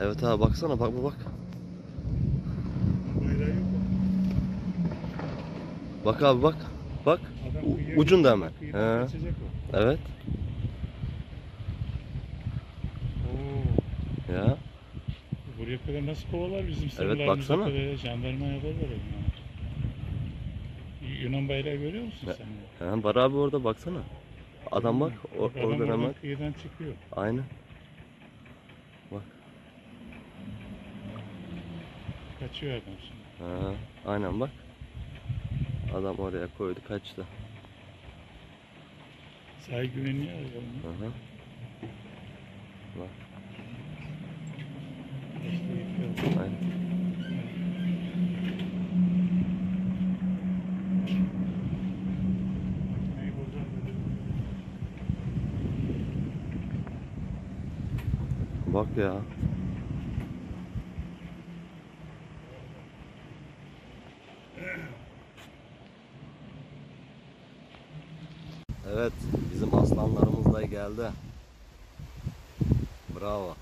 Evet abi baksana bak bak. Bayrağı yok. Bak abi bak. Bak. Adam U- kıyıya ucunda geçecek, hemen. kıyıdan He. geçecek o. Evet. Oo. Ya. Buraya kadar nasıl kovalar bizim sınırlarımıza baksana. kadar jandarma yaparlar onu. Yunan bayrağı görüyor musun Ne- sen? He, var abi orada baksana. Adam bak. o- Adam oradan oradan hemen. kıyıdan çıkıyor. Aynen. Bak. Kaçıyor adam şimdi. Ha, aynen bak. Adam oraya koydu kaçtı. Sahil güvenliği arıyor Hı hı. Başta yıkıyor. Aynen. Bak ya. Evet, bizim aslanlarımız da geldi. Bravo.